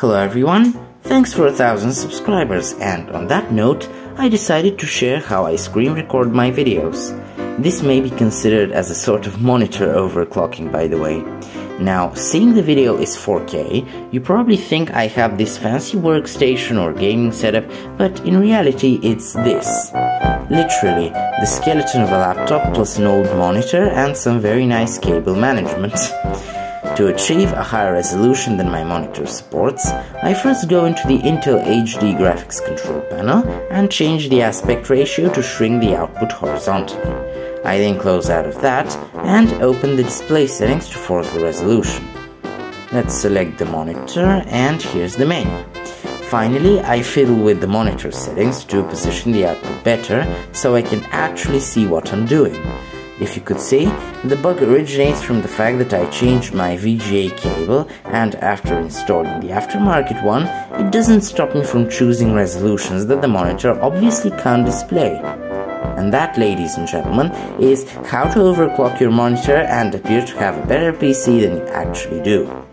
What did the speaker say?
Hello everyone, thanks for a thousand subscribers and on that note, I decided to share how I screen record my videos. This may be considered as a sort of monitor overclocking by the way. Now, seeing the video is 4K, you probably think I have this fancy workstation or gaming setup, but in reality it's this. Literally, the skeleton of a laptop plus an old monitor and some very nice cable management. To achieve a higher resolution than my monitor supports, I first go into the Intel HD graphics control panel and change the aspect ratio to shrink the output horizontally. I then close out of that and open the display settings to force the resolution. Let's select the monitor and here's the menu. Finally, I fiddle with the monitor settings to position the output better so I can actually see what I'm doing. If you could see, the bug originates from the fact that I changed my VGA cable and after installing the aftermarket one, it doesn't stop me from choosing resolutions that the monitor obviously can't display. And that, ladies and gentlemen, is how to overclock your monitor and appear to have a better PC than you actually do.